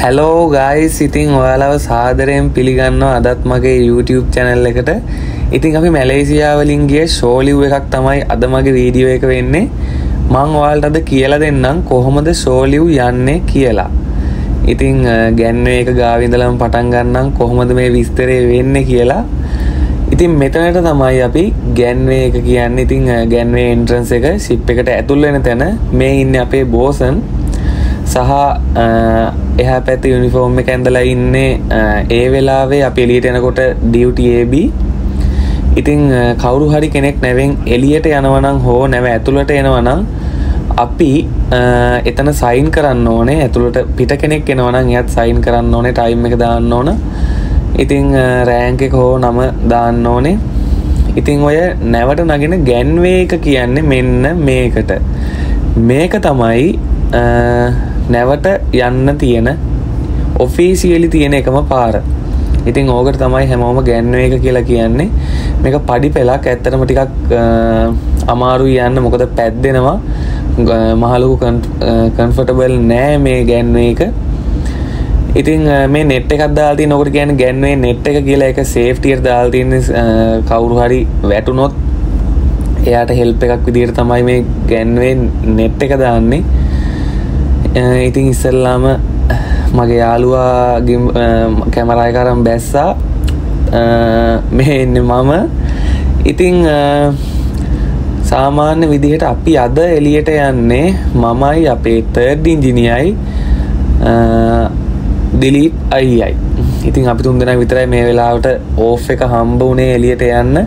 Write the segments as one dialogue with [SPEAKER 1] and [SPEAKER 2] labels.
[SPEAKER 1] Hello guys ඉතින් ඔයාලාව සාදරයෙන් පිළිගන්නවා අදත් මගේ YouTube චැනල් එකට. ඉතින් අපි මැලේසියාවලින් ගිය ෂෝලිව් එකක් තමයි අද මගේ වීඩියෝ එක වෙන්නේ. මං ඔයාලට අද කියලා දෙන්නම් කොහොමද ෂෝලිව් යන්නේ කියලා. ඉතිං ගැන්වේ එක ගාවිඳලම් පටන් ගන්නම් කොහොමද මේ විස්තරය වෙන්න කියලා. ඉතින් මෙතනට තමයි අපි ගැන්වේ එක කියන්න. ඉතිං ගැන්වේ එන්ට්‍රන්ස එක ශිප් එකට ඇතුල් වෙන තැන. මේ ඉන්න අපේ බෝසන් සහ එහ පැත්ත යුනිෆෝර්ම් එක ඇඳලා ඉන්නේ ඒ වෙලාවේ අපි එලියට එනකොට ඩියටබ ඉතිං කවුරු හරි කෙනෙක් නැවෙන් එලියට යනවනං හෝ නැව ඇතුළට එනවනම් අපි එතන සයින් කරන්න ඕනේ. ඇතුළට පිට කෙනෙක් එනවනම් එයත් සයින් කරන්න ඕනේ ටයිම් එක දාන්න ඕන. ඉතිං රෑංක එක හෝ නම දාන්න ඕනේ. ඉතිං ඔය නැවට නගෙන ගැන්වේ එක කියන්නේ මෙන්න මේකට. මේක තමයි නැවට යන්න තියෙන ඔෆිසිියලි තියෙන එකම පාර. ඉතින් ඕකට තමයි හැමෝම ගැන්ව එක කියලා කියන්නේ. මේක පඩි පෙලක් ඇත්තටම ටිකක් අමාරු යන්න. මොකද පැද්දෙනවා. මහලුකු කන්ෆටබල් නෑ මේ ගැන්ව එක. ඉතින් මේ නෙට් එකක් දාල්ති නොකට ගැන ගැන්වේ නෙට් එක කියලා එක සේෆ්ටියර් දාල්තින්න කවුරු හරි වැටුනොත් එයාට හෙල්ප එකක් විදිර තමයි මේ ගැන්වේ නෙට් එක දාන්නේ. ඉතින් ඉස්සල්ලාම මගේ යාළුවා කැමරායකරම් බැස්සා මෙ එන්න මම. ඉතිං සාමාන්‍ය විදිහට අපි අද එලියට යන්නේ මමයි අපේ තර්ඩ් ඉංජිනියයි දිලීප් අයියි ඉතින් අපි තුන් දෙෙන විතරයි මේ වෙලාවට ඕෆ් එක හම්බ වනේ එලියට යන්න.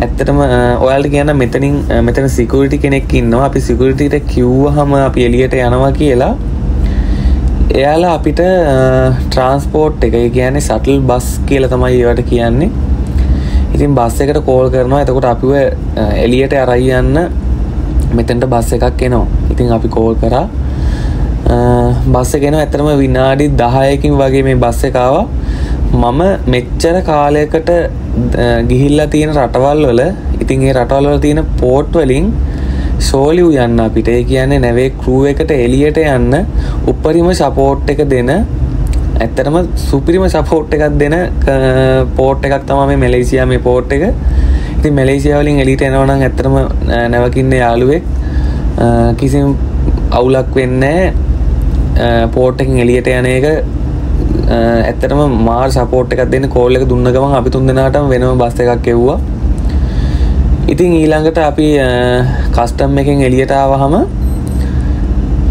[SPEAKER 1] ඇත්තටම ඔයාලට කියන්න මෙතනින් මෙතන සිකුරිටි කෙනෙක් ඉන්නවා. අපි සිකුරිටිට කිව්ව හම අපි එලියට යනවා කියලා. එයාලා අපිට ට්‍රන්ස්පෝර්ට් එක කියන්නේ සටල් බස් කියල තමයි ඒවට කියන්නේ. ඉතින් බස් එකට කෝල් කරනවා. එතකොට අපිව එලියට අරයියන්න මෙතැන්ට බස් එකක් එනවා. ඉතින් අපි කෝල් කරා. බස්ස ගෙන ඇතරම විනාඩි දහයකින් වගේ මේ බස්ස එකාව මම මෙච්චර කාලයකට ගිහිල්ලා තියෙන රටවල් වල ඉතින් ඒ රටවල් වල තියෙන පෝට් වලින් සෝලිව් යන්න අපිට. ඒ කියන්නේ නැවේ කරූ එකට එලියට යන්න උපරිම සපෝට් එක දෙන ඇත්තටම සුපිරිම සපෝට් එකක් දෙන පෝට් එකක් තමා මේ මැලේසියා මේ පෝට් එක. ඉතින් මැලේසියාවලින් එලිට එනවනම් ඇත්තටම නැවකින්න යාළුවෙක් කිසිම අවුලක් වෙන්නේ පෝට්ටකින් එලියට යන එක ඇත්තටම මාර් සපෝට් එකක් දෙන්න කෝල් එක දුන්න ගමන් අපි තුන් දෙනාටම වෙනම බස් එකක් එව්වා ඉතින් ඊළඟට අපි කස්ටම් එකෙන් එලියට ආවහම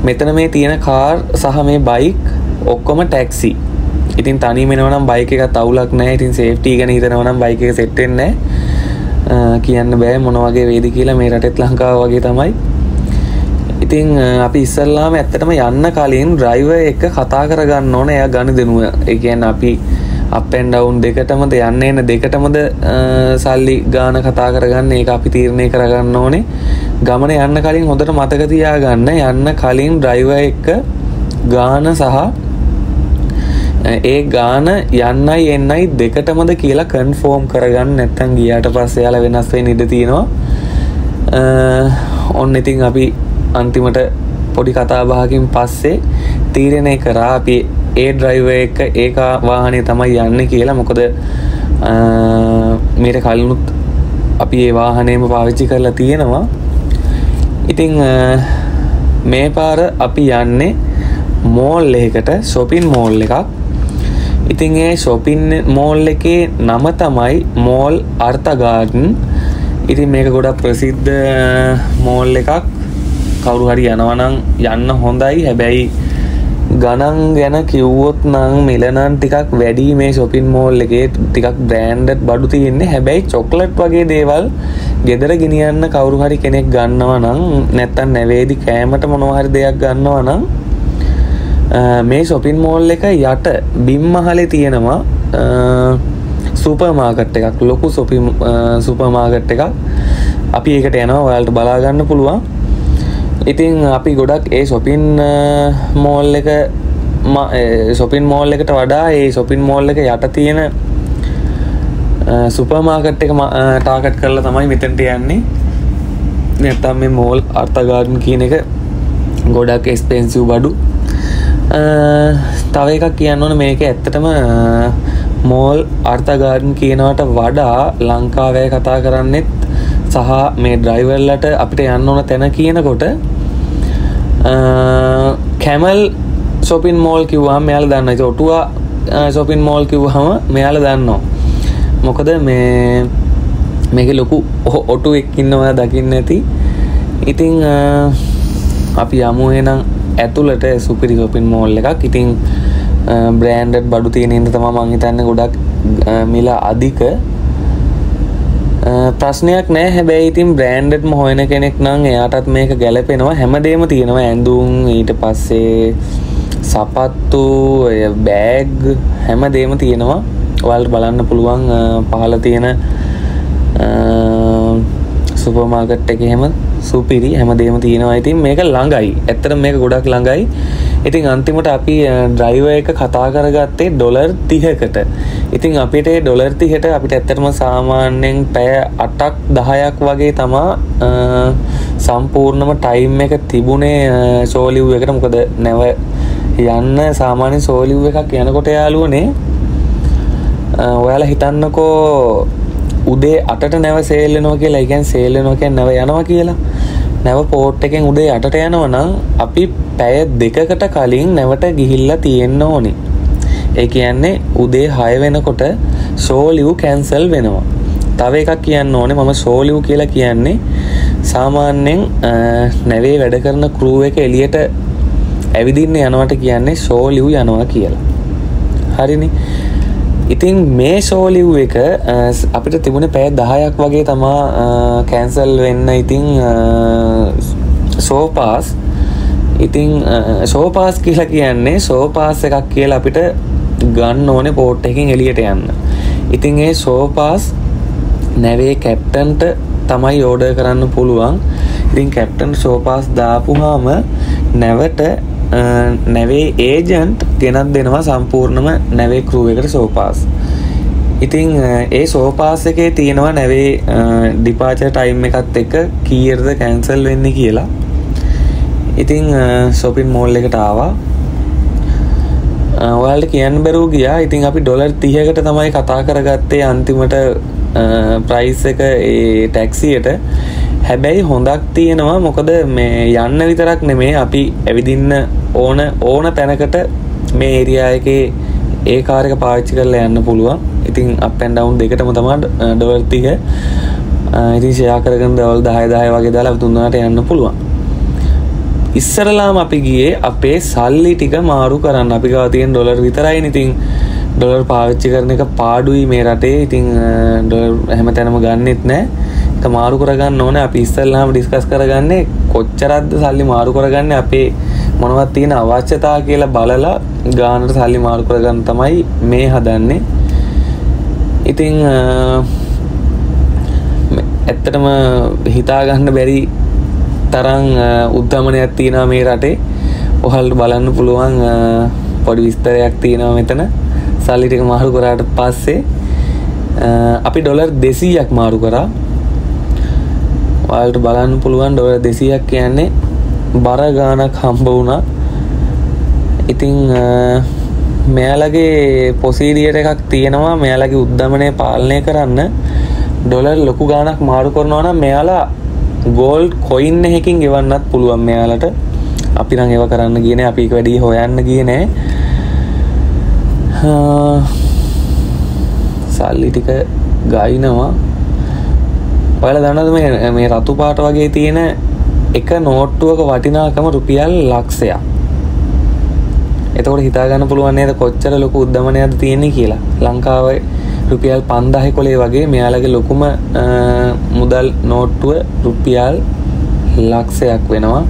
[SPEAKER 1] මෙතන මේ තියෙන කාර් සහ මේ බයික් ඔක්කොම ටැක්සි ඉතින් තනි මෙනවනම් බයික එක තවුලක් නෑ ඉතින් සේෆ්ටී ගැන හිතනවනම් බයික එක සෙට්ටෙන්නේ කියන්න බෑ මොනවගේ වේදි කියලා. මේ රටෙත් ලංකාව වගේ තමයි. ඉතිං අපි ඉස්සල්ලාම ඇත්තටම යන්න කලින් ඩ්‍රයිව එක කතා කරගන්න ඕන එය ගණ දෙනුව. එකන් අපි අපෙන් ඩවුන් දෙකටමද යන්න එන දෙකටමද සල්ලි ගාන කතා කරගන්න ඒ අපි තීරණය කරගන්න ඕනේ. ගමන යන්න කලින් හොඳට මතකතියා ගන්න යන්න කලින් ඩ්‍රයිව එක ගාන සහ ඒ ගාන යන්නයි එන්නයි දෙකටමද කියලා කන්ෆෝර්ම් කරගන්න නැත්තන් ගියාට පස්සේ යාල වෙනස්වේ නිඩ තියෙනවා. ඔන්න ඉතින් අපි අන්තිමට පොඩි කතාබාකින් පස්සේ තීරණය කරා අපි ඒ ඩ්‍රයිව එක ඒ වාහනේ තමයි යන්න කියලා. මොකොද මීට කලිනුත් අපි ඒ වාහනයම පාවිච්චි කරලා තියෙනවා. ඉතිං මේ පාර අපි යන්නේ මෝල් එකට ශොපින් මෝල් එකක්. ඉතින් ඒ ශොපින් මෝල් එකේ නම තමයි මෝල් අර්ථගාඩන් ඉතින් මේක ගොඩක් ප්‍රසිද්ධ මෝල් එකක්. කවුරු හරි යනවනං යන්න හොඳයි. හැබැයි ගණන් ගැන කිව්වොත් නං මිලනන් ටිකක් වැඩි මේ ශොපින් මෝල් එකේ ටිකක් බ්‍රෑන්ඩ් බඩු තියෙන්නේ. හැබැයි චොක්ලට් වගේ දේවල් ගෙදර ගෙනියන්න කවුරු හරි කෙනෙක් ගන්නවා නම් නැත්තන් නැවේදි කෑමට මොනවහරි දෙයක් ගන්නවා නම් මේ ශොපින් මෝල් එක යට බිම්මහලේ තියෙනවා සුපමාගට් එකක් ලොකු සොපි සුපමාගට් එකක්. අපි ඒකට යනවා ඔයාලට බලාගන්න පුළුවන්. ඉතින් අපි ගොඩක් ඒ සොපින් මෝල් එක සොපින් මෝල් එකට වඩා ඒ සොපින් මෝල් එක යට තියෙන සුපමාකට් එක ටාකට් කරලා තමයි මෙතැන්ට යන්නේ. නැත්තම් මේ මෝල් අර්ථගාඩන් කියන එක ගොඩක් එස්පෙන්සිව් බඩු. තව එකක් කියන්න ඕන මේක ඇත්තටම මෝල් අර්ථගාඩන් කියනවට වඩා ලංකාවය කතා කරන්නෙත් සහ මේ ඩ්‍රයිවල්ලට අපිට යන්න ඕන තැන කියනකොට කැමල් සොපින් මෝල් කිව්වාම මෙයාල දන්න ඔටුවා සොපින් මෝල් කිව්හම මෙයාල දන්නවා. මොකද මේ මේක ලොකු ඔටු එක්කින්නවා දකින්න ඇති ඉතිං අපි යමුුවනම් ඇතුළට සුපිරි සොපින් මෝල් එකක්. ඉතිං බ්‍රෑන්ඩ් බඩු තියෙනෙන්ද තම මංහිතන්න ගොඩක් මිල අධික. ප්‍රශ්නයක් නෑ. හැබැයි ඉතින් බ්‍රෑන්ඩ්ම හොයන කෙනෙක් නම් එයාටත් මේක ගැලපෙනවා. හැමදේම තියෙනවා ඇඳුම් ඊට පස්සේ සපත්තු බෑග් හැම දේම තියෙනවා. වල් බලන්න පුළුවන් පහල තියෙන සුපමාකට් එක එහෙම සුපිරි හැමදේම තියෙනවා. ඉතින් මේක ළඟයි. ඇත්තට මේක ගොඩක් ළඟයි. ඉතින් අන්තිමට අපි ඩ්‍රයිව එක කතා කරගත්තේ ඩොලර් තිහකට. ඉතින් අපිට ඩොලර් තිහට අපිට ඇත්තටම සාමාන්‍යයෙන් පැය අටක් දහයක් වගේ තමා සම්පූර්ණම ටයිම් එක තිබුණේ සෝලිව් එකට. මොකද නැව යන්න සාමාන්‍ය සෝලිව් එකක් යනකොට යාලුවනේ ඔයාලා හිතන්නකෝ උදේ අටට නැව සේල්ලනෝ කියලා. ඉගැන් සේල්ලනෝ කිය නැව යනවා කියලා. නැව පෝට් එකෙන් උදේ අටට යනව නම් අපි පැය දෙකකට කලින් නැවට ගිහිල්ල තියෙන්න ඕනි. ඒ කියන්නේ උදේ හය වෙනකොට සෝලිව් කැන්සල් වෙනවා. තව එකක් කියන්න ඕනේ මම සෝලිව් කියලා කියන්නේ සාමාන්‍යයෙන් නැවේ වැඩ කරන කරූ එක එලියට ඇවිදින්න යනවට කියන්නේ සෝලිව් යනවා කියලා. හරිනි? ඉතින් මේ ෂෝලිව් එක අපිට තිබුණ පැය දහයක් වගේ තමා කැන්සල් වෙන්න ඉතිං සෝපාස් ඉතිං සෝපාස් කියලා කියන්නේ සෝපාස් එකක් කියලා අපිට ගන්න ඕනේ පෝට් එකින් එලියට යන්න. ඉතින් ඒ සෝපාස් නැවේ කැප්ටන්ට තමයි ඕඩ කරන්න පුළුවන්. ඉතින් කැප්ටන් සෝපාස් දාපුහාම නැවට නැවේ ඒජන්ට් ගෙනත් දෙනවා සම්පූර්ණම නැවේ කරුව එකට සෝපාස් ඉතිං ඒ සෝපාස් එකේ තියෙනවා නැවේ ඩිපාච ටයිම් එකත් එක කීර්ද කැන්සල් වෙන්න කියලා. ඉතිං සොපින් මෝල් එකට ආවා. ඔයාලට කියන්න බැරූ ගියා. ඉතින් අපි ඩොලර් තියකට තමයි කතා කරගත්තේ අන්තිමට ප්‍රයිස් එක ඒ ටැක්සියට හැබැයි හොඳක් තියෙනවා. මොකද මේ යන්න විතරක් නෙමේ අපි ඇවිදින්න ඕන ඕන තැනකට මේ ඒරයා එක ඒ කාරක පාච්චි කරලා යන්න පුළුවන්. ඉතින් අපැන් ඩවුන් දෙකටම තමා ඩොවර්තික ඉතින් ෂයා කරගන්න දවල් දහය දාය වගේ දාලා තුන්නාට යන්න පුළුවන්. ඉස්සරලාම අපි ගියේ අපේ සල්ලි ටික මාරු කරන්න. අපි ගාතියෙන් ඩොලර් විතරයි ඉතින් ඩොලර් පාවිච්චි කරන එක පාඩුයි මේ රටේ. ඉතිං හැම තැනම ගන්නෙත් නෑ. එක මාරු කරගන්න ඕන. අපි ඉස්සල්ලාම ඩිස්කස් කරගන්නේ කොච්චරද්ද සල්ලි මාරු කරගන්න අපේ මොනවත් තියෙන අවශ්‍යතා කියලා බලලා ගානට සල්ලි මාරු කරගන්න තමයි මේ හදන්නේ. ඉතිං ඇත්තටම හිතාගන්න බැරි තරං උද්ධමනයක් තියෙනවා මේ රටේ. ඔහල්ට බලන්න පුළුවන් පොඩි විස්තරයක් තියෙනවා මෙතන. සල්ලිටික මාරු කරාට පස්සේ අපි ඩොලර් දෙසීයක් මාරු කරා. ඔයාලට බලන්න පුළුවන් ඩොලර් දෙසීයක් කියන්නේ බර ගානක් හම්බ වුණා. ඉතිං මෙයාලගේ පොසීඩියට එකක් තියෙනවා. මෙයාලගේ උද්ධමනය පාලනය කරන්න. ඩොලර් ලොකු ගානක් මාරු කරනවන මෙයාලා ගෝල්ඩ් කොයින්න හැකින් ගෙවන්නත් පුළුවන් මෙයාලට. අපි නම් ඒව කරන්න කියන අපි වැඩි හොයන්න කියනෑ සල්ලි ටික ගයිනවා. ඔයල දන්නද මේ රතු පාට වගේ තියෙන එක නෝට්ටුවක වටිනාකම රුපියල් ලක්ෂයක්. එතකොට හිතාගන්න පුළුවන්න්නේද කොච්චර ලොකු උද්ධමනයද තියෙන්නේ කියලා. ලංකාව රුපියල් පන්දාහෙ කොලේ වගේ මෙයාලගේ ලොකුම මුදල් නෝට්ටුව රුපියල් ලක්ෂයක් වෙනවා.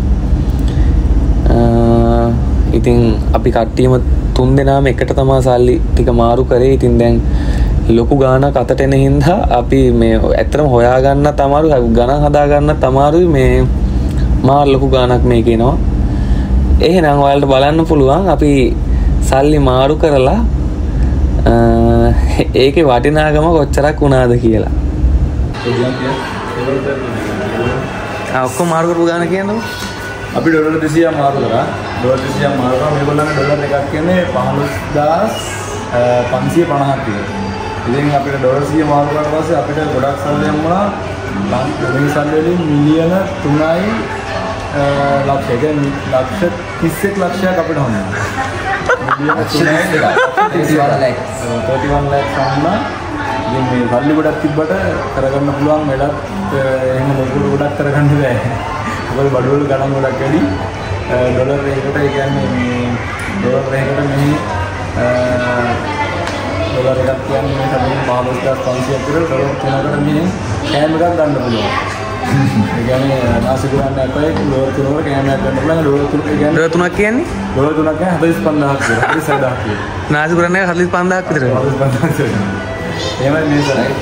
[SPEAKER 1] ඉතින් අපි කට්ටියම තුන් දෙනාම එකට තමා සල්ලි ටික මාරු කරේ. ඉතින් දැන් ලොකු ගාන කතටෙන හින්දා අපි මේ ඇතරම හොයාගන්න තමාරු ගණ හදාගන්න තමාරුයි මේ මාර් ලොකු ගානක් මේ කියනවා එහෙනම් ඔයාලට බලන්න පුළුවන් අපි සල්ලි මාරු කරලා ඒක වටිනාගම කොච්චරක් වුණාද කියලා. ඔක්කො මාරුකරපු ගාන කියන්නව
[SPEAKER 2] අපි ඩොලර් 200 මාරු කරා. ඩොලර් 200 මාරු කරා. මේගොල්ලන්ගේ ඩොලර් එකක් කියන්නේ 15550ක් තියෙනවා ඉතින් අපිට ඩොලර් 100 මාරු කරාට පස්සේ අපිට ගොඩක් සල්ලි හම්බුණා මේ සල්ලි වලින් මිලියන 3යි ලක්ෂ කියන්නේ ලක්ෂ 31 ලක්ෂයක් අපිට හම්බුණා. මිලියන 3යි
[SPEAKER 3] 31 lakhs.
[SPEAKER 2] 31 lakhs හම්බුණා ඉතින් මේ සල්ලි ගොඩක් තිබ්බට කරගන්න පුළුවන් වැඩක් එහෙම ලොකු ගොඩක් කරගන්න බෑ. මොකද බඩුවල ගණන් ගොඩක් වැඩි. ඩොලර් එකකට ඒ කියන්නේ මේ ඩොලර් එකකට මේ ඩොලර් එකක් කියන්නේ මේ සමහර 15500ක් විතර ඩොලර් 3කට මේ කෑම එකක් ගන්න පුළුවන්. ඒ කියන්නේ නාසි කුරන්න අපේ ඩොලර් 3කට කෑම එකක් ගන්න පුළුවන්. ඩොලර් 3 කියන්නේ
[SPEAKER 1] ඩොලර් තුනක් කියන්නේ?
[SPEAKER 2] ඩොලර් 3ක් කියන්නේ 45000ක් විතර 40000ක් විතර.
[SPEAKER 1] නාසි කරන්නේ 45000ක් විතර.
[SPEAKER 2] එහෙමයි මේ සරයි.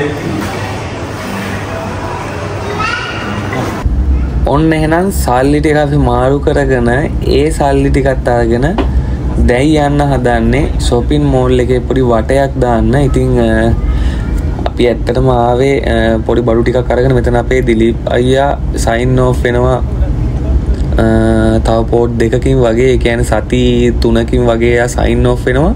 [SPEAKER 1] ඔන්න එහෙනම් සල්ලි ටික අපි මාරු කරගෙන ඒ සල්ලි ටිකත් අරගෙන දැයි යන්න හදන්නේ shopping mall එකේ පොඩි වටයක් දාන්න. ඉතින් අ, අපි ඇත්තටම ආවේ අ, පොඩි බඩු ටිකක් අරගෙන මෙතන අපේ දිලීප් අයියා sign off වෙනවා අ, තව පෝට් දෙකකින් වගේ ඒ කියන්නේ සති තුනකින් වගේ එයා sign off වෙනවා.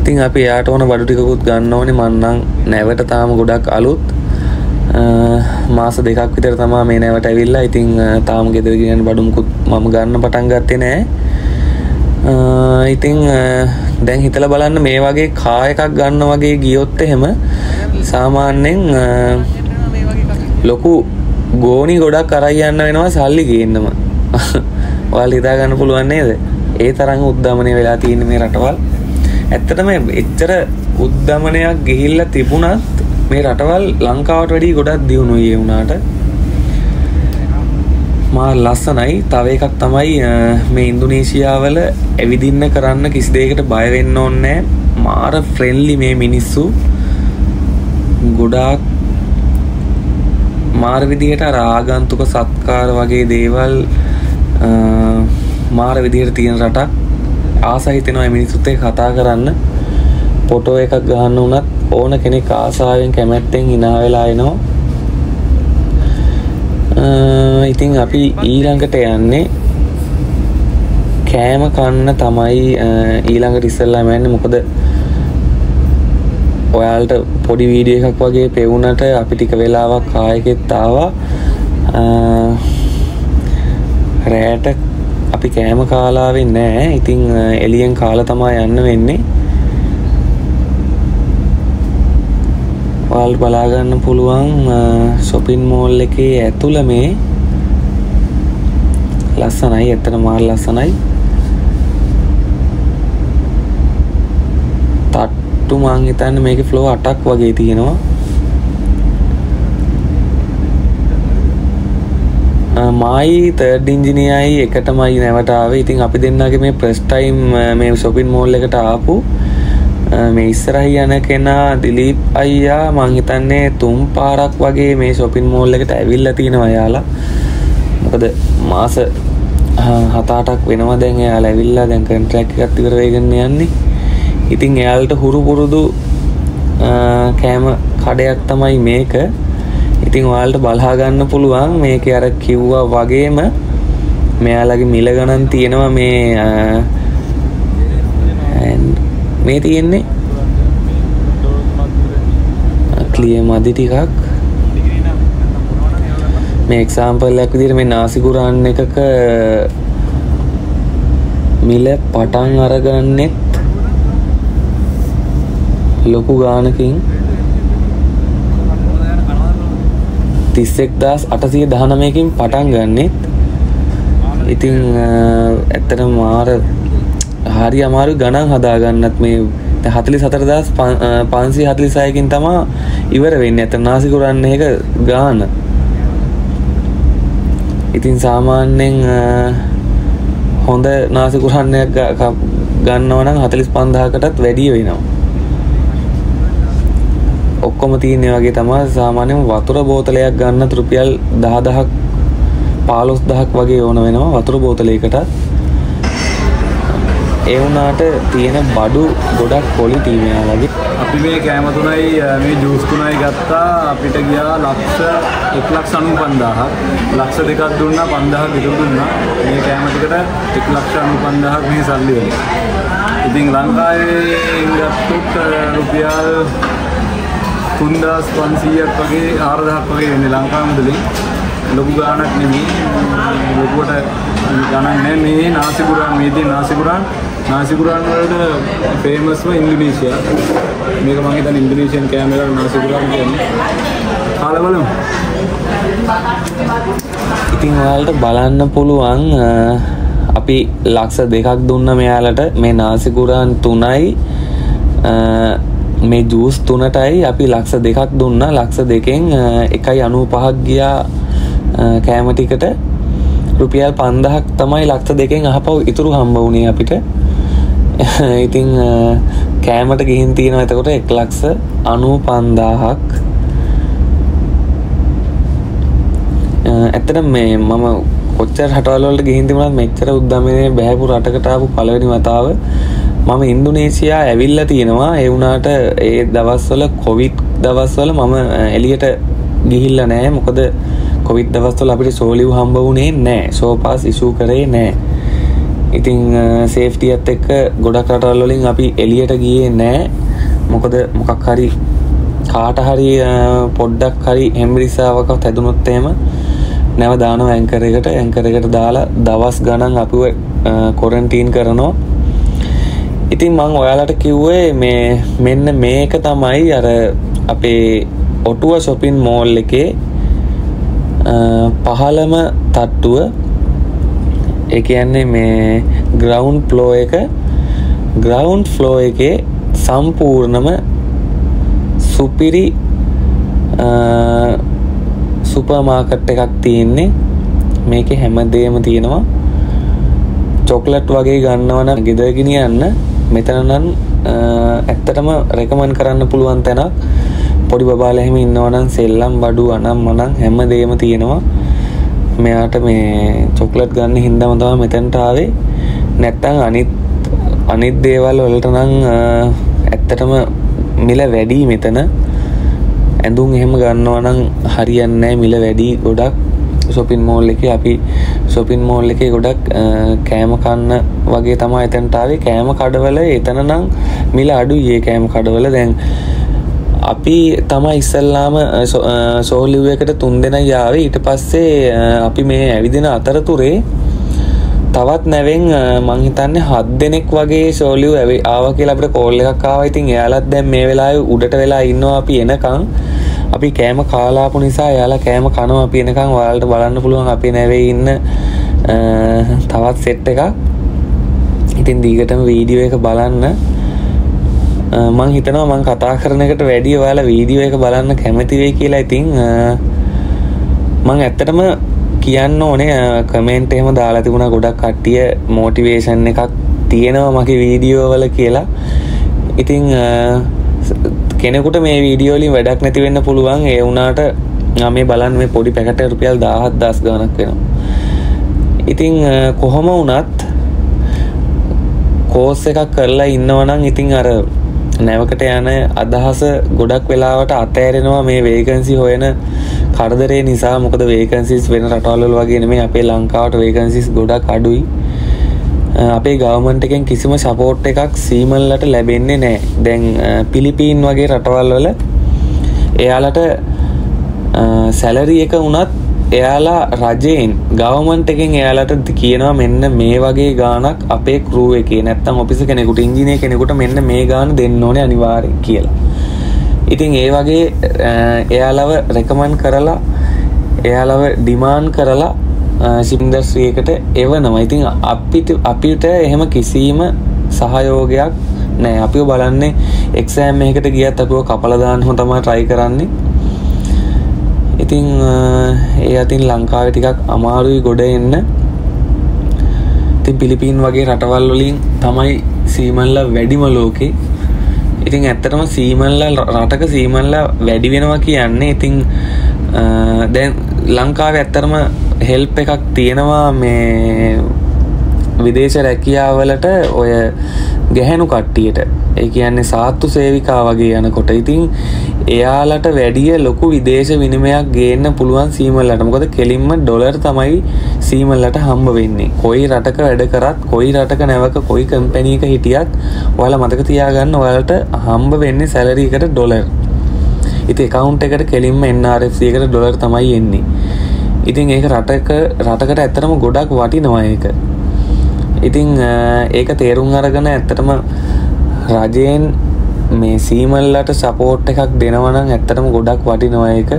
[SPEAKER 1] ඉතින් අපි එයාට ඕන බඩු ටිකකුත් ගන්න ඕනේ මං නම් නැවට තාම ගොඩක් අලුත් අ, මාස දෙකක් විතර තමා මේ නැවට ඇවිල්ලා. ඉතින් අ, තාම ගෙදර ගෙනන බඩුමුකුත් මම ගන්න පටන් ගත්තේ නෑ. අ, ඉතින් අ, දැන් හිතලා බලන්න මේ වගේ කා එකක් ගන්න වගේ ගියොත් එහෙම සාමාන්‍යයෙන් අ, ලොකු ගෝනි ගොඩක් කරයි යන්න වෙනවා සල්ලි ගේන්නම. ඔයාලා හිතා ගන්න පුළුවන් නේද? ඒ තරම් උද්දමනය වෙලා තියෙන මේ රටවල්. ඇත්තටම එච්චර උද්දමනයක් ගිහිල්ලා තිබුණත් මේ රටවල් ලංකාවට වැඩි ගොඩක් දියුණුයි ඒ වුණාට මා ලස්සනයි. තව එකක් තමයි අ, මේ ඉන්දුනීසියාවල ඇවිදින්න කරන්න කිසි දෙයකට බය වෙන්න ඕනේ නෑ. මාර ෆ්‍රෙන්ඩලි මේ මිනිස්සු. ගොඩාක් මාර විදිහට අර ආගන්තුක සත්කාර වගේ දේවල් අ, මාර විදිහට තියෙන රටක් ආස හිතෙනවා මේ මිනිස්සුත් එක්ක කතා කරන්න. ෆොටෝ එකක් ගහන්න වුණත් ඕන කෙනෙක් ආසාවෙන් කැමැත්තෙන් hina වෙලා එනවා. අ, ඉතින් අපි ඊළඟට යන්නේ කෑම කන්න තමයි. අ, ඊළඟට ඉස්සෙල්ලාම යන්නේ මොකද? ඔයාලට පොඩි වීඩියෝ එකක් වගේ පෙවුනට අපි ටික වෙලාවක් කායකෙත් ආවා. අ, රෑට අපි කෑම කාලාවෙන් නෑ. ඉතිං අ, එළියෙන් කාලා තමා යන්න වෙන්නේ. ඔයාලට බලාගන්න පුළුවන් ශොපින් මෝල් එකේ ඇතුළ මේ ලස්සනයි ඇත්තට මාර ලස්සනයි. තට්ටු මං හිතන්න මේක ෆ්ලෝ අටක් වගේ තියෙනවා. අ, මයි තර්ඩ් ඉංජිනයයි එකටමයි නැවටාව ඉතින් අපි දෙන්නගේ මේ ප්‍රස්ටයිම් මේ ශොපින් මෝල් එකට ආපු අ, මේ ඉස්සරහි යන කෙනා දිලීප් අයියා මං හිතන්නේ තුන් පාරක් වගේ මේ ශොපින් මෝල් එකට ඇවිල්ලා තියෙනවා යාලා මොකද මාස හතාටක් වෙනවා දැන් එයාලා ඇවිල්ලා දැන් කන්ට්‍රැක්ට් එකක් ඉවර වෙගෙන යන්නේ. ඉතින් එයාලට හුරු පුරුදු අ, කෑම කඩයක් තමයි මේක. ඉතින් ඔයාලට බලා ගන්න පුළුවන් මේක අර කිව්වා වගේම මෙයාලගේ මිල ගණන් තියෙනවා මේ අ, and මේ තියෙන්නේ? ක්ලිය මදි ටිකක්. මේ එක්සාම්පල්ලයක් විදිහට මේ නාසිකුරාන් එකක මිල පටන් අරගන්නෙත් ලොකු ගානකින්. තිස්සෙක් දස් අටසිය දහනමයකින් පටන් ගන්නෙත්. ඉතිං ඇත්තට මාර හරි අමාරු ගණන් හදාගන්නත් මේ හතලි සතරදස් පන්සි හතලි සයකින් තමා ඉවර වෙන්න. ඇත නාසිකුරන්න එක ගාන. ඉතින් සාමාන්‍යෙන් අ, හොඳ නාසිකුරන්නයක් ග- ක- ගන්නවනම් හතලිස් පන්දාකටත් වැඩිය වෙනවා. ඔක්කොම තියන්නේ වගේ තමා සාමාන්‍යයෙන් වතුර බෝතලයක් ගන්න රුපියල් දහදහක් පාලොස් දහක් වගේ ඕන වෙනවා වතුර බෝතලයකට ඒ වුණාට තියෙන බඩු ගොඩක් කොලිටි මෙයාලගේ
[SPEAKER 2] අපි මේ කෑම තුනයි මේ ජූස් තුනයි ගත්තා. අපිට ගියා ලක්ෂ එක් ලක්ෂ අනු පන්දාහක් ලක්ෂ දෙකක් දුන්නා පන්දාහක් විතර දුන්නා. මේ කෑම ටිකට එක් ලක්ෂ අනු පන්දාහක් මේ සල්ලි වෙනවා ඉතින් ලංකාවේ ගත්තොත් රුපියල් තුන්දස් පන්සීයක් වගේ ආරදහක් වගේ වෙන්නේ ලංකා මුදලින්. ලොකු ගානක් නෙමෙයි. ලොකුවට ගණන් නෑ. මේ නාසිකුරාන් මේ තියෙන නාසිකුරාන් නාසිකුරාන් වලට ෆේමස්ම ඉන්දුනීසියා. මේක මම හිතන්නේ ඉන්දුනීසියන් කෑම එකට නාසිකුරාන් කියන්නේ. කාලා බලමු
[SPEAKER 1] ඉතින් ඔයාලට බලන්න පුළුවන් අ, අපි ලක්ෂ දෙකක් දුන්න මෙයාලට. මේ නාසිකුරාන් තුනයි අ, මේ ජූස් තුනටයි අපි ලක්ෂ දෙකක් දුන්න. ලක්ෂ දෙකෙන් අ, එකයි අනූ පහක් ගියා අ, කෑම ටිකට රුපියල් පන්දහක් තමයි ලක්ෂ දෙකෙන් අහපව් ඉතුරු හම්බ වුණේ අපිට. ඉතිං අ, කෑමට ගිහින් තියෙනවා එතකොට එක් ලක්ෂ අනූ පන්දාහක්. ඇත්තට මේ මම කොච්චර රටවල්වලට ගිහින් තිබුණත් මෙච්චර උද්දමනයේ බැහැපු රටකට ආපු පළවෙනි වතාව. මම ඉන්දුනේසියා ඇවිල්ලා තියෙනවා. ඒ වුණාට ඒ දවස්වල කොවිඩ් දවස්වල මම එළියට ගිහිල්ලා නැහැ මොකද කොවිඩ් දවස්වල අපිට සෝලිව් හම්බ වුණේ නැහැ සෝපාස් ඉෂූ කරේ නැහැ ඉතින් සේෆ්ටියත් එක්ක ගොඩක් රටවල් වලින් අපි එළියට ගියේ නැහැ මොකද මොකක් හරි කාට හරි අ, පොඩ්ඩක් හරි හෙම්බිරිසාවක හැදුනොත් එහෙම නැව දානවා ඇංකර එකට. ඇංකර එකට දාලා දවස් ගණන් අපිව කොරන්ටීන් කරනවා. ඉතින් මං ඔයාලට කිව්වේ මේ මෙන්න මේක තමයි අර අපේ ඔටුව ශොපින් මෝල් එකේ අ, පහළම තට්ටුව ඒ කියන්නේ මේ ග්‍රවුන්් ෆ්ලෝ එක ග්‍රවුන්් ෆ්ලෝ එකේ සම්පූර්ණම සුපිරි සුපමාකට් එකක් තියෙන්නේ. මේක හැමදේම තියෙනවා. චොක්ලට් වගේ ගන්නවන ගෙදරගෙනියන්න මෙතනනම් ඇත්තටම රෙකමන් කරන්න පුළුවන් තැනක්. පොඩි බාල එහෙම ඉන්නවනම් සෙල්ලම් බඩු අනම් මනං හැම දේම තියෙනවා. මෙයාට මේ චොක්ලට් ගන්න හින්දම තම මෙතැන්ට ආවේ. නැත්තං අනිත් අනිත් දේවල් වලට නං ඇත්තටම මිල වැඩි මෙතන. ඇඳුම් එහෙම ගන්නවනම් හරියන්නෑ මිල වැඩි ගොඩක්. සොපින් මෝල් එක අපි සොපින් මෝල් එක ගොඩක් අ, කෑම කන්න වගේ තමා එතැන්ටාවේ කෑම කඩවල එතන නම් මිල අඩු ඒ කෑම කඩවල. දැන් අපි තමයි ඉස්සල්ලාම සෝලිව් එකට තුන් දෙෙන යාවේ ඊට පස්සේ අ, අපි මේ ඇවිදින අතරතුරේ තවත් නැවෙන් අ, මං හිතන්නේ හත් දෙනෙක් වගේ සෝලිව් ඇවි ආව කියලා අපිට කෝල් එකක් ආවා. ඉතින් එයාලත් දැන් මේ වෙලාවේ උඩට වෙලා ඉන්නවා අපි එනකන්. අපි කෑම කාලාපු නිසා එයාලා කෑම කනවා අපි එනකන්. ඔයාලට බලන්න පුළුවන් අපි නැවේ ඉන්න අ, තවත් සෙට් එකක්. ඉතින් දීගටම වීඩියෝ එක බලන්න. අ, මං හිතනවා මං කතා කරන එකට වැඩිය ඔයාලා වීඩියෝ එක බලන්න කැමති වෙයි කියලා ඉතින් අ, මං ඇත්තටම කියන්න ඕනේ කමෙන්ට් එහෙම දාලා තිබුණා ගොඩක් කට්ටිය මෝටිවේෂන් එකක් තියෙනවා මගේ වීඩියෝ වල කියලා. ඉතින් අ, ස- කෙනෙකුට මේ වීඩියෝලින් වැඩක් නැති වෙන්න පුළුවන්. ඒ වුණාට ආ මේ බලන්න මේ පොඩි පැකට රුපියල් 17000 ගණක් වෙනවා. ඉතින් අ, කොහොම වුණත් කෝස් එකක් කරලා ඉන්නවනම් ඉතින් අර නැවකට යන අදහස ගොඩක් වෙලාවට අතෑරෙනවා මේ වේකන්සි හොයන කරදරේ නිසා. මොකද වේකන්සිස් වෙන රටවල්වල වගේ නෙමෙයි අපේ ලංකාවට වේකන්සිස් ගොඩක් අඩුයි. අ, අපේ ගවමන්ට් එකෙන් කිසිම සපෝට් එකක් සීමල්ලට ලැබෙන්නේ නැහැ දැන් අ, පිලිපීන් වගේ රටවල් වල එයාලට සැලරි එක වුණත් එයාලා රජයෙන් ගවමන්ට එකෙන් එයාලට කියනවා මෙන්න මේ වගේ ගානක් අපේ කරුව එකේ නැත්තම් ඔපිස කෙනෙකුට ඉංජිනය කෙනෙකුට මෙන්න මේ ගාන දෙන්න ඕනේ අනිවාර්යෙන් කියලා. ඉතින් ඒ වගේ අ, එයාලව රෙකමන් කරලා එයාලව ඩිමාන් කරලා සිින්දස්්‍රියකට එවනවා. ඉතින් අපිට අපිට එහෙම කිසිීම සහයෝගයක් නෑ අපිෝ බලන්නේ එක්සෑම් එකට ගියත් අපෝ කපලදාන්න හොතම ට්‍රයි කරන්නේ. ඉතිං අ, ඒ අතින් ලංකාව ටිකක් අමාරුයි ගොඩ එන්න. ඉතින් පිලිපීන් වගේ රටවල් වලින් තමයි සීමල්ල වැඩිම ලෝකේ. ඉතින් ඇත්තටම සීමල්ල රටක සීමල්ල වැඩි වෙනවා කියන්නේ ඉතිං අ, දැන් ලංකාව ඇත්තරම හෙල්ප එකක් තියෙනවා මේ විදේශ රැකියාවලට. ඔය ගැහැනු කට්ටියට. ඒ කියන්නේ සාත්තු සේවිකා වගේ යනකොට ඉතින් එයාලට වැඩිය ලොකු විදේශ විනිමයක් ගේන්න පුළුවන් සීමල්ලට. මොකද කෙලින්ම ඩොලර් තමයි සීමල්ලට හම්බ වෙන්නේ. කොයි රටක වැඩ කරත් කොයි රටක නැවක කොයි කම්පැනීක හිටියත් ඔයාලා මතක තියාගන්න ඔයාලට හම්බ වෙන්නේ සැලරීකට ඩොලර්. ඉති එකකවුන්් එකට කෙලින්ම එන්නRFකට ඩොලර් තමයි එන්නේ. ඉතින් ඒක රටක රටකට ඇත්තරම ගොඩක් වටිනවා ඒක. ඉතිං ඒක තේරුම් අරගන ඇත්තටම රජයෙන් මේ සීමල්ලට සපෝට් එකක් දෙනවනම් ඇත්තටම ගොඩක් වටිනවා ඒක.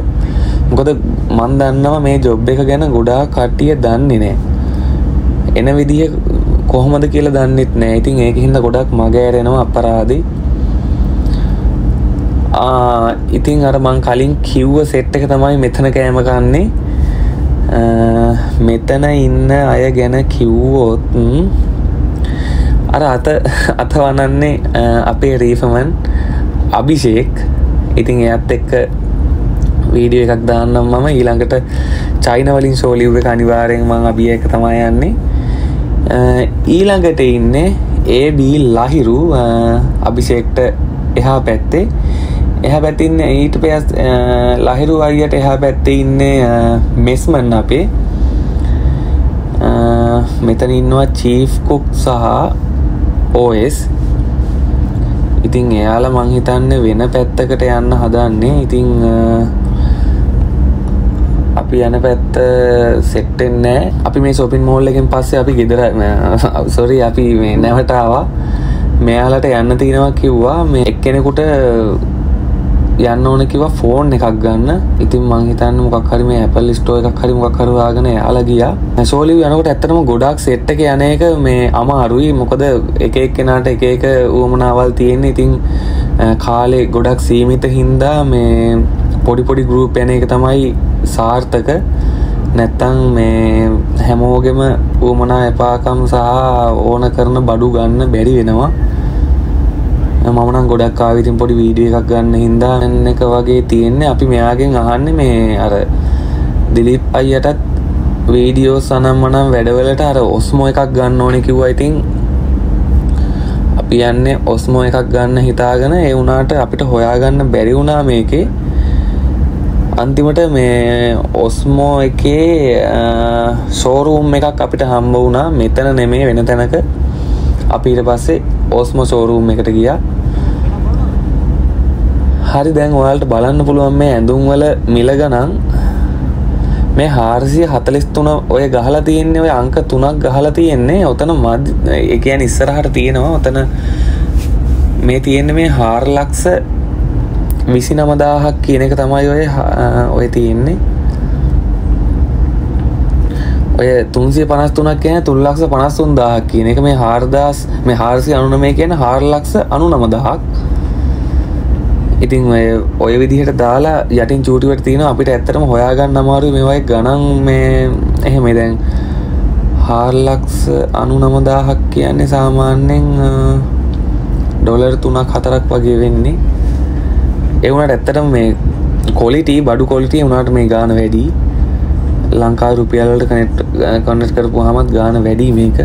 [SPEAKER 1] මොකද මන් දන්නවා මේ ජොබ් එක ගැන ගොඩා කට්ටිය දන්නේ නෑ. එන විදිහ කොහොමද කියලා දන්නෙත් නෑ. ඉතින් ඒක හින්දා ගොඩක් මගෑරෙනවා අපරාධි ඉතින් අර මං කලින් කිව්ව සෙට් එක තමයි මෙතන කෑම කන්නේ. මෙතන ඉන්න අය ගැන කිව්වොත් අර අත අතවනන්නේ අපේ රීෆමන් අභිෂේක්. ඉතින් එයත් එක්ක වීඩියෝ එකක් දාන්නම් මම. ඊළඟට චයිනවලින් සෝලිව්ව එක අනිවාරයෙන් මං අභිය එක තමයි යන්නේ. ඊළඟට ඉන්නේ ඒබී ලහිරු අභිෂේක්ට එහා පැත්තේ. එහ පැතින්න ඊට පයස් ලහිරු අයියට එහා පැත්තේ ඉන්නේ මෙස්මන් අපේ. මෙතන ඉන්නවා චීෆ්කුක් සහ ඕස් ඉතින් එයාල මංහිතන්න වෙන පැත්තකට යන්න හදන්නේ. ඉතිං අපි යන පැත්ත සෙට්ටෙන්නෑ අපි මේ සොපින් මෝල්ලකින් පස්සේ අපි ගෙදර සොරි අපි මේ නැවටාවා මෙයාලට යන්න තියෙනවා කිව්වා. මේ එක්කෙනෙකුට යන්න ඕන කිව ෆෝන් එකක් ගන්න. ඉතින් මංහිතන්න මොකක් හරි මේ ඇපල් ස්ටෝ එකක් හරි මොකක් කරවාගෙන යාලා ගියා. සෝලිව යනකොට ඇත්තනම ගොඩක් සෙට් එක යන එක මේ අමාරුයි. මොකද එක එක් කෙනාට එක එක උවමනාවල් තියෙන්නේ. ඉතින් කාලේ ගොඩක් සීමිත හින්දා මේ පොඩි පොඩි ගරුප් යන එක තමයි සාර්ථක. නැත්තං මේ හැමෝගෙම උවමනා එපාකම් සහ ඕන කරන බඩු ගන්න බැරි වෙනවා. මමනම් ගොඩක් ආවිතින් පොඩි වීඩිය එකක් ගන්න හින්දා එන්න එක වගේ තියෙන්නේ. අපි මෙයාගෙන් අහන්න මේ අර දිලිප් අයියටත් වීඩියෝ සනම් මනම් වැඩවලට අර ඔස්මෝ එකක් ගන්න ඕනෙ කිව්වා. ඉතින් අපි යන්නේ ඔස්මෝ එකක් ගන්න හිතාගෙන ඒ වුණාට අපිට හොයාගන්න බැරි වුණා මේකේ. අන්තිමට මේ ඔස්මෝ එකේ සෝරූම් එකක් අපිට හම්බ වුණා. මෙතන නෙමේ වෙන තැනක. අපිට පස්සේ ඕස්ම සෝරූම් එකට ගියා. හරි දැන් ඔයාලට බලන්න පුළුවන් මේ ඇඳුම් වල මිල ගණන්. මේ හාරසිය හතලිස් තුන ඔය ගහලා තියෙන්නේ ඔය අංක තුනක් ගහලා තියෙන්නේ. ඔතන මධ ඒ කියන්නේ ඉස්සරහට තියෙනවා. ඔතන මේ තියෙන්නේ මේ හාරලක්ෂ විසි නමදාහක් කියන එක තමයි ඔය ඔය තියෙන්නේ. ඔය තුන්සිය පනස් තුනක් කියන තුල්ලක්ෂ පනස්සුන් දාහක් කියන එක. මේ හාර්දස් මේ හාරසි අනුනමය කියන හාරලක්ෂ අනු නමදහක් ඉතින් ඔය විදිහට දාලා යටින් චූටිවට තියෙන අපිට ඇත්තටම හොයාගන්න අමාරු මේවයි ගණන් මේ එහෙම දැන් හාර්ලක්ස් අනු නමදාහක් කියන්නේ සාමාන්‍යෙන් ඩොලර් තුනක් හතරක් වගේ වෙන්නේ. එවුණට ඇත්තටම මේ කොලිටී බඩු කොලිටිය වුණට මේ ගාන වැඩි. ලංකා රුපියල්ලට කනෙට් කොන්නට් කරපු හමත් ගාන වැඩි මේක.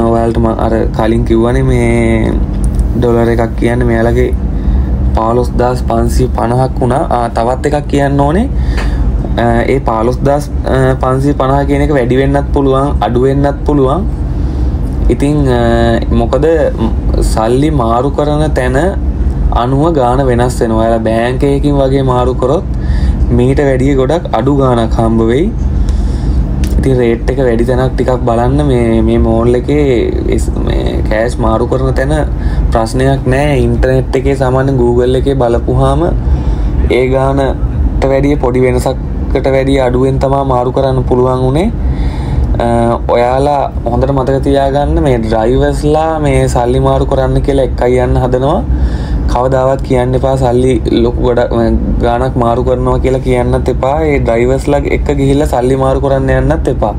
[SPEAKER 1] ඔයාල්ට අර කලින් කිව්වනේ මේ ඩොලර එකක් කියන්න මෙයාලගේ පාලොස් දස් පන්සී පණහක් වුණා. තවත් එකක් කියන්න ඕනේ. ඒ පාලොස් දස් පන්සී පණහ කියන එක වැඩිවෙන්නත් පුළුවන් අඩුවෙන්නත් පුළුවන්. ඉතිං මොකද සල්ලි මාරු කරන තැන අනුව ගාන වෙනස් වෙනවා. ඇල බෑංකයකින් වගේ මාරු කරොත් මීට වැඩිය ගොඩක් අඩු ගානක් හම්බ වෙයි. ඉතින් රේට් එක වැඩි තැනක් ටිකක් බලන්න. මේ මේ මෝල් එකේ කෑෂ් මාරු කරන තැන ප්‍රශ්නයක් නෑ. ඉන්ටර්නෙට් එකේ සාමාන්‍ය Google එකේ බලපුහාම ඒ ගානට වැඩිය පොඩි වෙනසක්කට වැඩිය අඩුවෙන් තමා මාරු කරන්න පුළුවන් වුණේ ඔයාලා හොඳට මතක තියාගන්න මේ ඩ්‍රයිවස්ලා මේ සල්ලි මාරු කරන්න කියලා එක්කයි යන්න හදනවා. කවදාවත් කියන්න එපා සල්ලි ලොකු ගොඩ ගානක් මාරු කරනවා කියලා කියන්නත් එපා. ඒ ඩයිවස්ලක් එක ගිහිල්ල සල්ලි මාරු කරන්න යන්නත් එපා.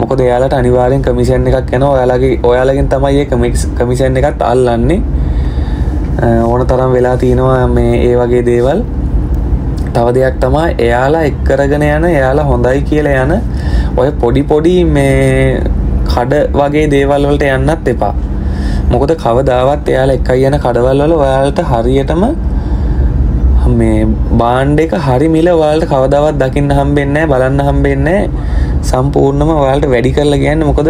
[SPEAKER 1] මොකද එයාලට අනිවාරෙන් කමිෂන් එකක් යන ඔයාලගේ ඔයාලගෙන් තමයි කමික්ස් කමිෂන් එකත් අල්ලන්නේ. ඕන තරම් වෙලා තියෙනවා මේ ඒ වගේ දේවල්. තව දෙයක් තමා එයාලා එක්කරගෙන යන එයාලා හොඳයි කියලා යන ඔය පොඩි පොඩි මේ කඩ වගේ දේවල් වලට යන්නත් එපා. මොකද කවදාවත් එයාලා එකයි යන කඩවල් වල ඔයාලට හරියටම මේ බාණ්ඩ එක හරි මිල ඔයාලට කවදාවත් දකින්න හම්බෙන්නේ නැහැ බලන්න හම්බෙන්නේ නැහැ සම්පූර්ණම ඔයාලට වැඩි කරලා කියන්නේ මොකද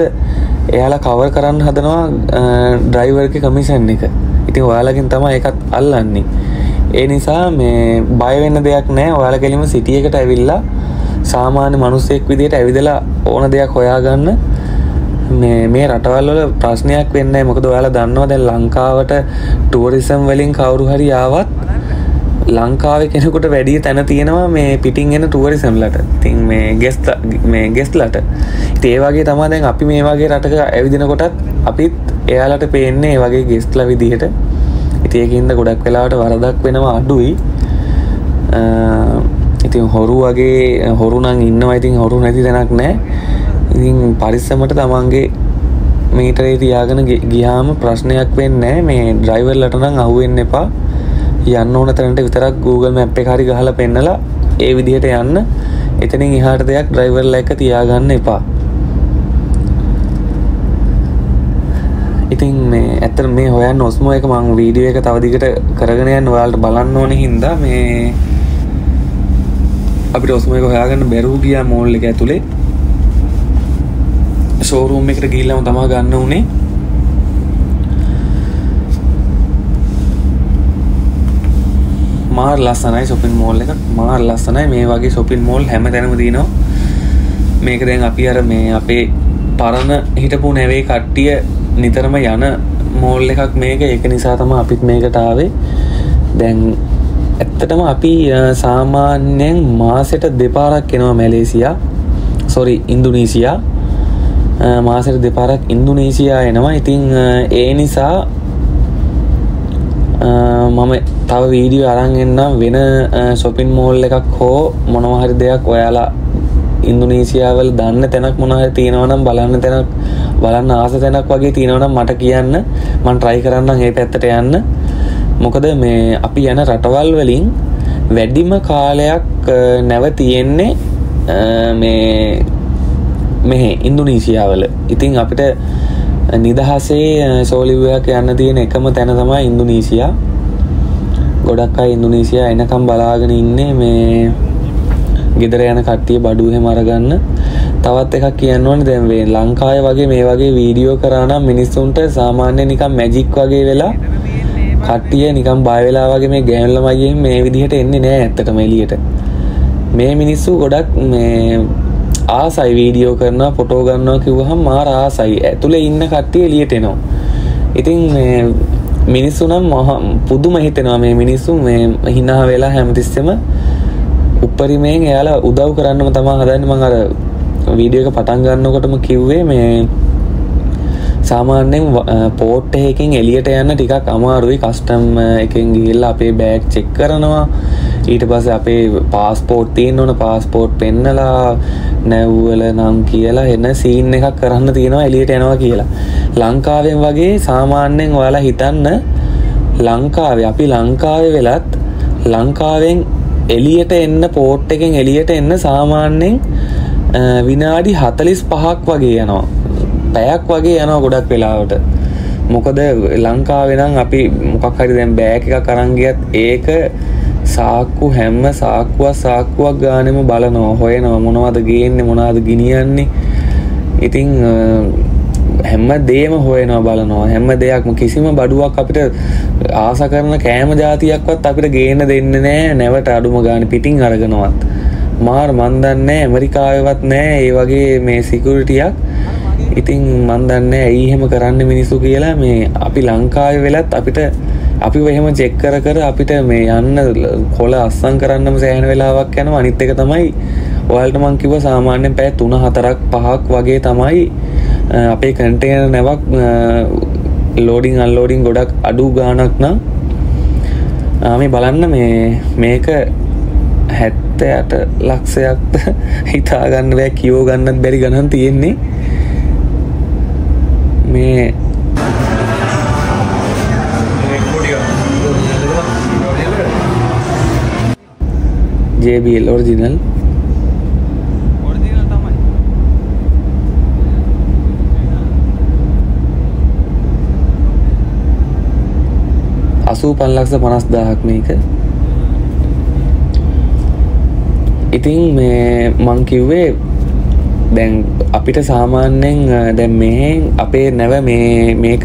[SPEAKER 1] එයාලා කවර් කරන්න හදනවා ඩ්‍රයිවර් එකේ කමිෂන් එක. ඉතින් ඔයාලගෙන් තමයි ඒකත් අල්ලන්නේ. ඒ නිසා මේ බය වෙන්න දෙයක් නැහැ. ඔයාලා කෙලින්ම සිටි එකට ඇවිල්ලා සාමාන්‍ය මිනිසෙක් විදියට ඇවිදලා ඕන දෙයක් හොයාගන්න මේ මේ රටවල් වල ප්‍රශ්නයක් වෙන්නේ නැහැ. මොකද ඔයාලා දන්නවා දැන් ලංකාවට ටූරිසම් වලින් කවුරු හරි ආවත් ලංකාවේ කෙනෙකුට වැඩිය තැන තියෙනවා මේ පිටින් එන ටුවරිසම්ලට තින් මේ ගෙස්ට මේ ගෙස්ලට ඒ වගේ තමා දැන් අපි මේ වගේ රටක ඇවිදින කොටත් අපිත් එයාලට පේන්නේ ඒ වගේ ගෙස්ට්ල විදිහට. ඉතියකින්ද ගොඩක් වෙලාට වරදක් වෙනවා අඩුයි. ඉතින් හොරු වගේ හොරුනං ඉන්නවා. ඉතින් හොරු නැති තැනක් නෑ ඉතින් පරිස්සමට තමන්ගේ මීටරේ තියාගෙන ගියාම ප්‍රශ්නයක් වෙන්න මේ ඩ්‍රයිවර්ලට නම් අහුවෙන්න එපා. යන්න ඕන තැනට විතරක් Google මැප් එක හරි ගහලා පෙන්නලා ඒ විදිහට යන්න. එතනින් එහාට දෙයක් ඩ්‍රයිවර්ලා එක තියාගන්න එපා. ඉතින් මේ ඇත්තට මේ හොයන්න ඔස්මෝ එක මං වීඩියෝ එක තව දිගට කරගෙන යන්න ඔයාලට බලන්න ඕනේ හින්දා මේ අපිට ඔස්මෝ එක හොයාගන්න බැරුව ගියා මෝල් එක ඇතුලේ. ෂෝරූම් එකට ගිහිල්ලාම තමා ගන්න උනේ. මාර් ලස්සනයි සොපින් මෝල් එක මාර් ලස්සනයි. මේ වගේ සොපින් මෝල් හැම තැනම තියෙනවා. මේක දැන් අපි අර මේ අපේ පරණ හිටපු නැවේ කට්ටිය නිතරම යන මෝල් එකක් මේක. ඒක නිසා තම අපිත් මේකට ආවේ. දැන් ඇත්තටම අපි සාමාන්‍යයෙන් මාසෙට දෙපාරක් එනවා මැලේසියා. සොරි ඉන්දුනීසියා. මාසෙට දෙපාරක් ඉන්දුනීසියා එනවා. ඉතිං ඒ නිසා මම තව වීඩියෝ අරන්ගන්නම් වෙන සොපින් මෝල් එකක් හෝ මොනවහරි දෙයක් ඔයාලා ඉන්දුනීසියාවල් දන්න තැනක් මොනහරි තියෙනවනම් බලන්න තැනක් බලන්න ආස තැනක් වගේ තියෙනවනම් මට කියන්න. මන් ට්‍රයි කරන්න ඒ පැත්තට යන්න. මොකද මේ අපි යන රටවල් වලින් වැඩිම කාලයක් නැව තියෙන්නේ මේ මෙහෙ ඉන්දුනීසියාවල. ඉතින් අපිට නිදහසේ සෝලිවයක් යන්න තියෙන එකම තැන තමයි ඉන්දුනීසියා. ගොඩක් අයි ඉන්දුනීසියා එනකම් බලාගෙන ඉන්නේ මේ ගෙදර යන කට්ටිය බඩුහෙ මරගන්න තවත් එකක් කියන්නවන දැන්වේ ලංකාය වගේ මේ වගේ වීඩියෝ කරනම් මිනිස්සුන්ට සාමාන්‍ය නිකම් මැජික් වගේ වෙලා කට්ටිය නිකම් බයවෙලා වගේ මේ ගෑන්ලමගේ මේ විදිහට එන්නේ නෑ ඇත්තටම එලියට මේ මිනිස්සු ගොඩක් මේ ආසයි වීඩියෝ කරන ෆොටෝ ගන්නවා කිව්වහම් මාර ආසයි. ඇතුළේ ඉන්න කට්ටිය එලියට එනවා. ඉතින් මිනිස්සුනම් මහ පුදුම හිතෙනවා. මේ මිනිස්සු මේ හිනා වෙලා හැමතිස්සෙම උපරිමයෙන් එයාලා උදව් කරන්නම තමා හදන්න. මං අර වීඩියෝ එක පටන් ගන්නකොටම කිව්වේ මේ සාමාන්‍යෙන් පෝට් එකකින් එලියට යන්න ටිකක් අමාරුයි. කස්ටම් එකෙන් ගිහිල්ලා අපේ බෑග් චෙක් කරනවා. ඊට පස්සේ අපේ පාස්පෝර්ට් තියෙන්න ඕන. පාස්පෝර්ට් පෙන්නලා නැව්වල නම් කියලා එන්න සීන් එකක් කරන්න තියෙනවා එලියට යනවා කියලා. ලංකාවෙන් වගේ සාමාන්‍යයෙන් ඔයාලා හිතන්න ලංකාවේ අපි ලංකාවේ වෙලත් ලංකාවෙන් එලියට එන්න පෝට් එකෙන් එලියට එන්න සාමාන්‍යයෙන් විනාඩි හතලිස් පහක් වගේ යනවා. පැයක් වගේ යනවා ගොඩක් වෙලාවට. මොකද ලංකාවෙනම් අපි මොකක් හරි දැන් බෑග එක කරංගියත් ඒක සාක්කු හැම්ම සාක්කුවක් සාක්කුවක් ගානෙම බලනවා. හොයනවා මොනවද ගේන්නේ මොනාද ගිනියන්නේ. ඉතිං හැම්ම දේම හොයනවා බලනවා. හැම දෙයක්ම කිසිම බඩුවක් අපිට ආස කරන කෑම ජාතියක්වත් අපිට ගේන දෙන්න නෑ නැවට අඩුම ගාන පිටිං අරගෙනවත්. මාර් මන්දන්නේ ඇමරිකාවවත් නෑ ඒ වගේ මේ සිකුරිටියක් ඉතින් මන්දන්න ඇයි එහෙම කරන්න මිනිස්සු කියලා මේ අපි ලංකාව වෙලත් අපිට අපි එහෙම චෙක්කර කර අපිට මේ යන්න කොල අස්සං කරන්නම සෑහන වෙලාවක් යන අනිත් එක තමයි ඔයාලට මං කිව්ව සාමාන්‍යයෙන් පැය 3 4ක් 5ක් වගේ තමයි අපේ කන්ටේනර් නැවක් ලෝඩින් අන්ලෝඩින් ගොඩක් අඩු ගානක් නම් මේ බලන්න මේ මේක හැත්තයට ලක්ෂයක්ද හිතාගන්න බෑ කියෝ ගන්නත් බැරි ගණන් තියෙන්නේ. මේ JBL ඔරිජිනල් අසූ පන්ලක්ස පනස් දාහක් මේක. ඉතින් මේ මං කිව්වේ දැන් අපිට සාමාන්‍යයෙන් දැන් මෙහෙ අපේ නැව මේ මේක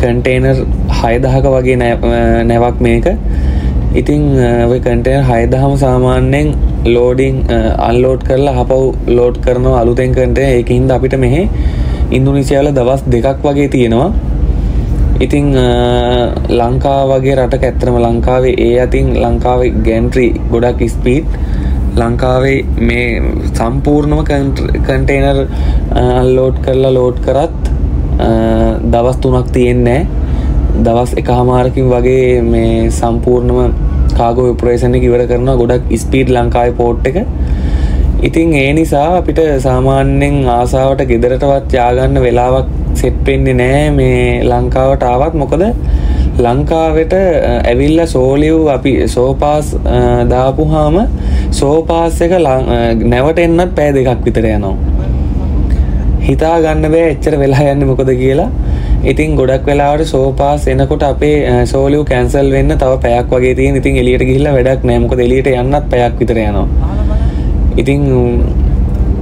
[SPEAKER 1] කන්ටේනර් හයදහක වගේ නැවක් මේක. ඉතිං කටේන හයදහම සාමාන්‍යයෙන් ලෝඩිං අල්ලෝඩ් කරලා හපව් ලෝඩ් කරනවා අලුතෙන් කටේ ඒකහින්ද අපිට මෙහෙ ඉන්දුනිසියාල දවස් දෙකක් වගේ තියෙනවා. ඉතිං ලංකා වගේ රට ඇත්තරම ලංකාවේ ඒ අතින් ලංකාව ගැන්ට්‍රී ගොඩක් ස්පීට් ලංකාවේ මේ සම්පූර්ණම කන්ටේනර් අල්ලෝඩ් කරලා ලෝඩ් කරත් දවස් තුනක් තියෙන්නේ දවස් එක හමාරකින් වගේ මේ සම්පූර්ණම කාගෝ විපරේෂණ ඉවර කරනවා ගොඩක් ස්පීඩ් ලංකායි පෝට් එක. ඉතින් ඒ නිසා අපිට සාමාන්‍යෙන් ආසාාවට ගෙදරටවත් යාගන්න වෙලාවක් සෙට්පෙන්නේ නෑ මේ ලංකාවට ආවත්. මොකද ලංකාවට ඇවිල්ල සෝලිව් අපි සෝපාස් දාපුහාම සෝපාස් එක නැවට එන්නත් පෑ දෙකක් විතර යනවා. හිතා ගන්න බෑ එච්චර වෙලා යන්න මොකද කියලා. ඉතින් ගොඩක් වෙලාවට සෝපාස් එනකොට අපේ සෝලියු කැන්සල් වෙන්න තව පැයක් වගේ තිය ඉතින් එලියට ගිහිල්ල වැඩක් නෑමක එලියට යන්නත් පැයක් විතර යනවා. ඉතින්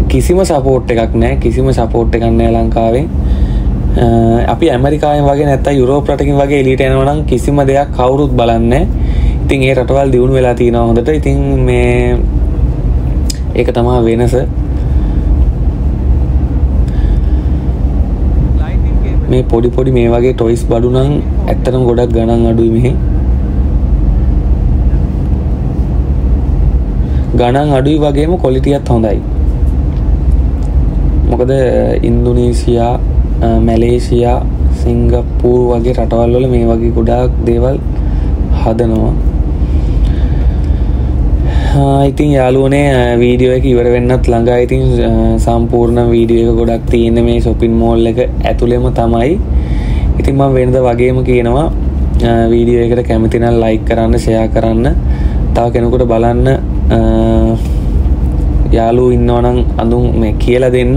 [SPEAKER 1] කිසිම සපෝට් එකක් නෑ. කිසිම සපෝට් එකන්නෑ ලංකාවේ. අපි ඇමරිකාය වගේ නැත්ත යුරෝප රටකින් වගේ එලිට යනවනම් කිසිම දෙයක් කවුරුත් බලන්න ඉතින් ඒ රටවල් දියුණු වෙලා තියෙනවා හොඳට. ඉතින් මේ ඒක තමා වෙනස. මේ පොඩි පොඩි මේ වගේ ටොයිස් බඩුනම් ඇත්තටම ගොඩක් ගණන් අඩුයි මෙහි. ගණන් අඩුයි වගේම කොලිටියත් හොඳයි. මොකද ඉන්දුනීසියා මැලේසියා සිංගප්පූර් වගේ රටවල් වල මේ වගේ ගොඩාක් දේවල් හදනවා. ඉතින් යාලුවනේ වීඩියෝ එක ඉවර වෙන්නත් ළඟා. ඉතින් සම්පූර්ණ වීඩියෝ එක ගොඩක් තියෙන මේ සොපින් මෝල් එක ඇතුළෙම තමයි. ඉතින් මම වෙනද වගේම කියනවා වීඩියෝ එකට කැමතිනම් ලයික් කරන්න ෂෙයා කරන්න. තව කෙනෙකුට බලන්න යාලු ඉන්නවනම් අඳුන් මේ කියලා දෙන්න.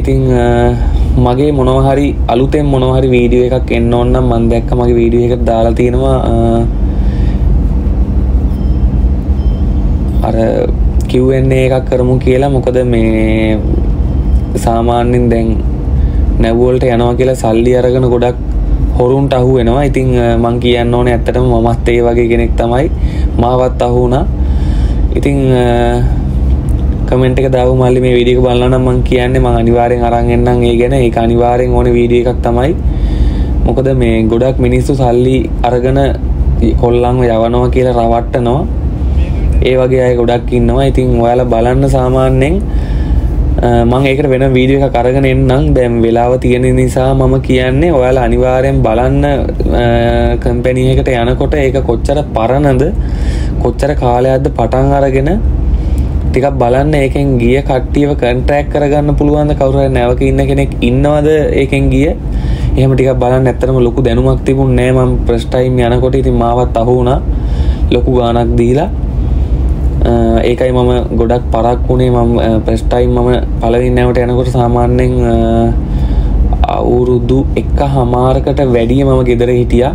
[SPEAKER 1] ඉතිං මගේ මොනවහරි අලුතෙන් මොනවහරි වීඩියෝ එකක් එන්න ඔන්නම් මන් දැක්ක මගේ වීඩියෝ එකට දාලා තියෙනවා. අර කිව්වෙන්නේ එකක් කරමු කියලා. මොකද මේ සාමාන්‍යෙන් දැන් නැව්වෝල්ට යනවා කියලා සල්ලි අරගෙන ගොඩක් හොරුන්ට අහු වෙනවා. ඉතිං මං කියන්න ඕන ඇත්තටම මමත් ඒ වගේ කෙනෙක් තමයි. මාවත් අහුුණා ඉතිං කමෙන්ට එක දව මල්ලි මේ විඩික බලන්න මං කියන්නේ මං අනිවාරෙන් අරන්ගන්නම් ඒ ගැන. ඒ අනිවාරෙන් ඕන වීඩිය එකක් තමයි. මොකද මේ ගොඩක් මිනිස්සු සල්ලි අරගන කොල්ලංව යවනවා කියලා රවට්ටනවා. ඒ වගේ අය ගොඩක් ඉන්නවා. ඉතින් ඔයාලා බලන්න සාමාන්‍යයෙන් මං ඒකට වෙන වීඩියෝ එක කරගෙන එන්නම්. දැම් වෙලාව තියෙන නිසා මම කියන්නේ ඔයාලා අනිවාර්යෙන් බලන්න කම්පැනියකට යනකොට ඒක කොච්චර පරණද කොච්චර කාලයක්ද පටන් අරගෙන ටිකක් බලන්න. ඒකෙන් ගිය කට්ටියව කන්ට්‍රෑක් කරගන්න පුළුවන්ද? කවුර නැවක ඉන්න කෙනෙක් ඉන්නවද ඒකෙන් ගිය? එහෙම ටිකක් බලන්න. ඇත්තරම ලොකු දැනුමක් තිබුණ නෑ. මම ප්‍රස්ටයිම් යනකොට ඉතින් මාවත් අහුුණා. ලොකු ගානක් දීලා. ඒකයි මම ගොඩක් පරක් වුණේ. මම ප්‍රස්ටයිම් මම පලවින් නැවට යනකොට සාමාන්‍යෙන් අවුරුදු එක්ක හමාරකට වැඩිය මම ගෙදර හිටිය.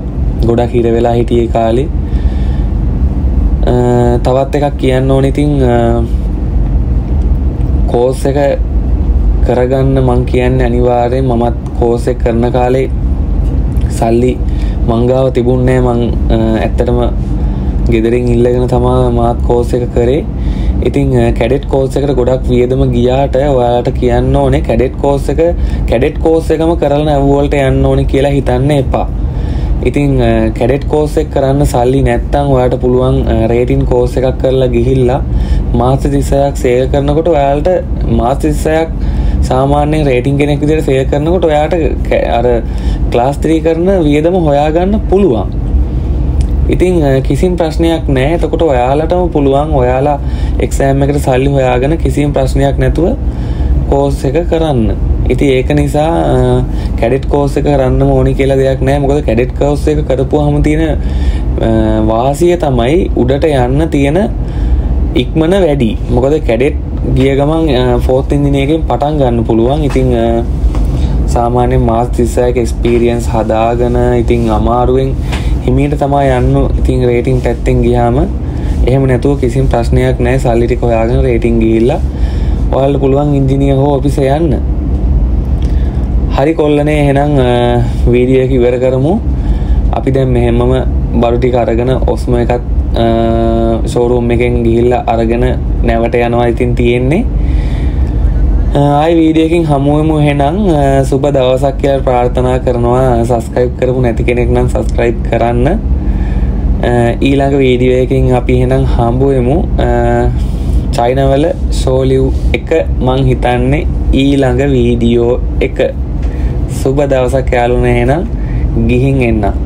[SPEAKER 1] ගොඩක් හිර වෙලා හිටියේ කාලේ. තවත් එකක් කියන්න ඕන ඉතිං කෝස් එක කරගන්න මං කියන්න අනිවාරයෙන් මමත් කෝස එක කරන කාලේ සල්ලි මංගාව තිබුන්නෑ මං ඇත්තටම ගෙදරින් ඉල්ලගෙන තමා මාත් කෝස එක කරේ. ඉතින් කැඩෙට් කෝස එකට ගොඩක් වියදම ගියාට ඔයාට කියන්න ඕනේ කැඩෙට් කෝස එක කැඩෙට් කෝස එකම කරන්න ඇව්වෝල්ට යන්න ඕනි කියලා හිතන්න එපා. ඉතිං කැඩෙට් කෝස එක් කරන්න සල්ලි නැත්තං ඔයාට පුළුවන් රේටින් කෝස එකක් කරලා ගිහිල්ලා මාස තිස්සයක් සේල් කරනකොට ඔයාල්ට මාස තිස්සයක් සාමාන්‍යයෙන් රේටිං කෙනෙක් විදිහට සේල් කරනකොට ඔයාට අර ක්ලාස් 3 කරන වියදම හොයාගන්න පුළුවන්. ඉතින් කිසිම් ප්‍රශ්නයක් නෑ එතකොට ඔයාලටම පුළුවන් ඔයාලා එක්සෑම් එකට සල්ලි හොයාගෙන කිසිම් ප්‍රශ්නයක් නැතුව කෝස් එක කරන්න. ඉති ඒක නිසා කැඩෙට් කෝස එක කරන්න ඕනි කියලා දෙයක් නෑ මොකද කැඩෙට් කවස් එක කරපු හම තියෙන වාසිය තමයි උඩට යන්න තියෙන ඉක්මන වැඩි. මොකද කැඩෙට් ගිය ගමන් ෆෝත් ඉදිනයකින් පටන් ගන්න පුළුවන්. ඉතිං සාමාන්‍ය මාස් තිස්සයක ස්පීරියන්ස් හදාගන ඉතිං අමාරුවෙන් හිමීට තමා යන්න ඉතින් රේටිං පැත්තෙන් ගියාම එහෙම නැතුව කිසිම් ප්‍රශ්නයක් නෑ සල්ලිටි කොයාගෙන රේටිං ගිල්ලා ඔයාලට පුළුවන් ඉංජිනිය හෝ ඔපිස යන්න. හරි කොල්ලනේ එහෙනම් වීඩියක ඉවර කරමු. අපි දැන් මෙහෙමම බඩුටි අරගෙන ඔස්ම එකත් ෂෝරූම් එකෙන් ගිහිල්ල අරගෙන නැවට යනවා ඉතින් තියෙන්නේ. ආයි වීඩියකින් හමුවමු හෙනම් සුබ දවසක් කියල ප්‍රාර්ථනා කරනවා. සස්ක්‍රයිබ් කරපු නැති කෙනෙක් නම් සස්ක්‍රයිබ් කරන්න. ඊළඟ වීඩියෝයකින් අපි හෙනම් හම්බුවමු චයිනවල ෂෝලිව් එක මං හිතන්නේ ඊළඟ වීඩියෝ එක. සුබ දවසක් යාලුන එහෙනම් ගිහින් එන්නම්